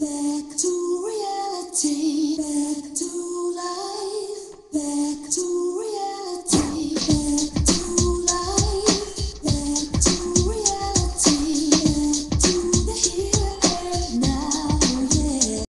back to reality, back to life, back